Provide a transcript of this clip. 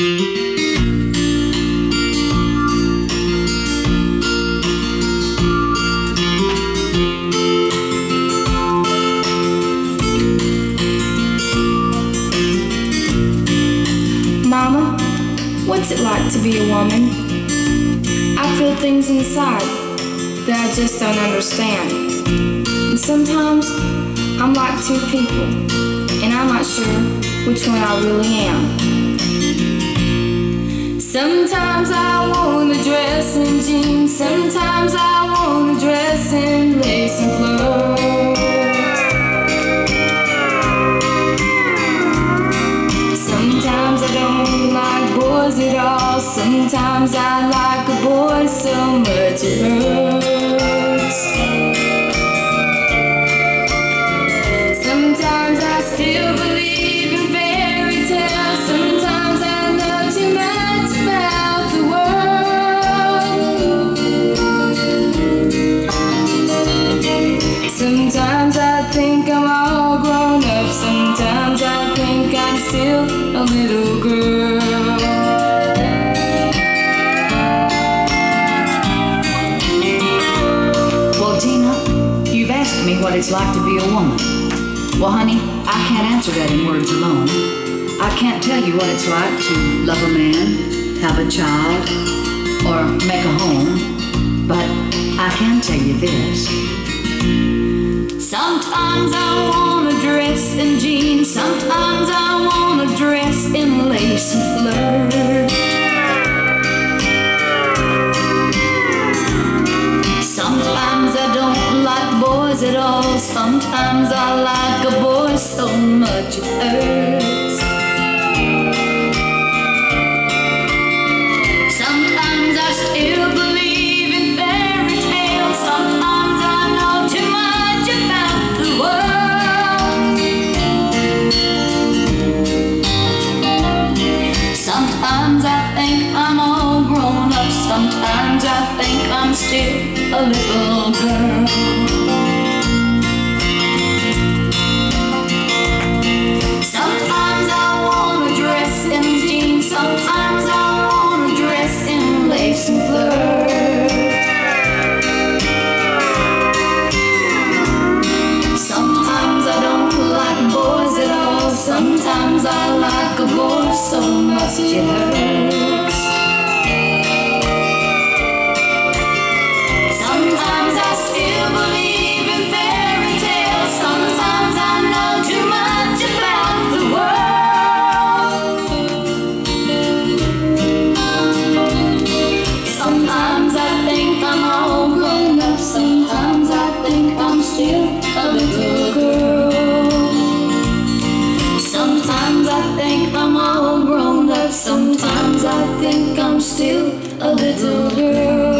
Mama, what's it like to be a woman? I feel things inside that I just don't understand. And sometimes I'm like two people, and I'm not sure which one I really am. Sometimes I wanna dress in jeans, sometimes I wanna dress in lace and flirt. Sometimes I don't like boys at all. Sometimes I like a boy so much it hurts. Sometimes I think I'm all grown up. Sometimes I think I'm still a little girl. Well, Tina, you've asked me what it's like to be a woman. Well, honey, I can't answer that in words alone. I can't tell you what it's like to love a man, have a child, or make a home, sometimes I like a boy so much it hurts. Sometimes I still believe in fairy tales. Sometimes I know too much about the world. Sometimes I think I'm all grown up. Sometimes I think I'm still a little girl. So much it hurts. Sometimes I think I'm still a little girl.